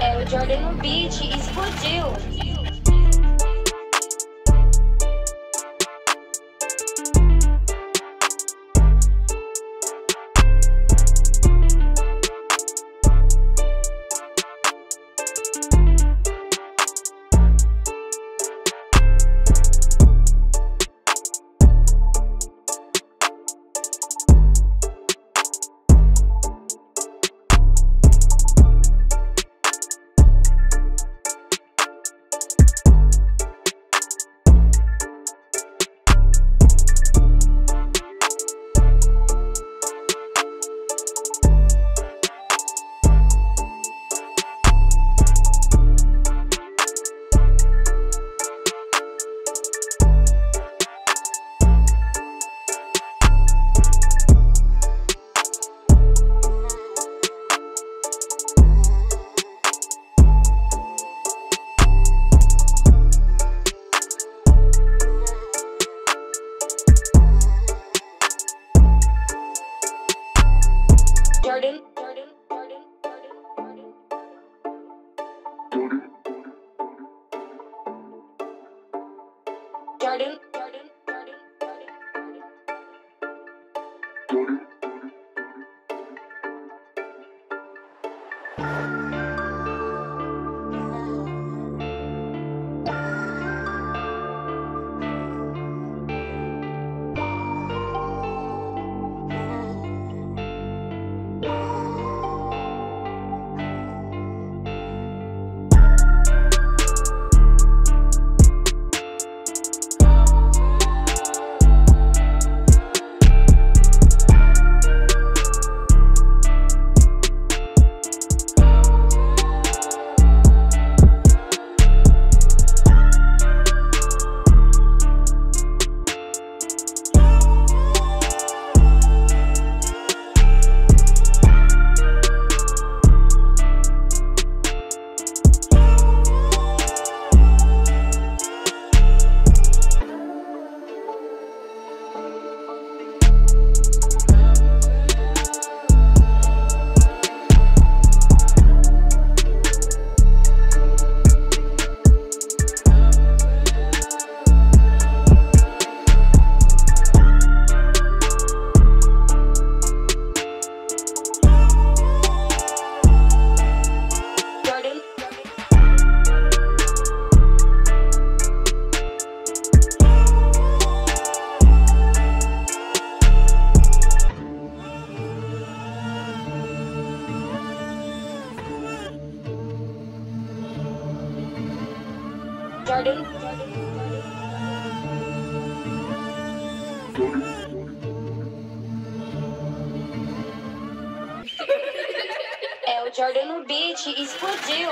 É, o Jordan no beat explodiu. Jordan, Jordan, Jordan, Jordan, Jordan. Jordan, Jordan, Jordan, É, o Jordan no beat explodiu.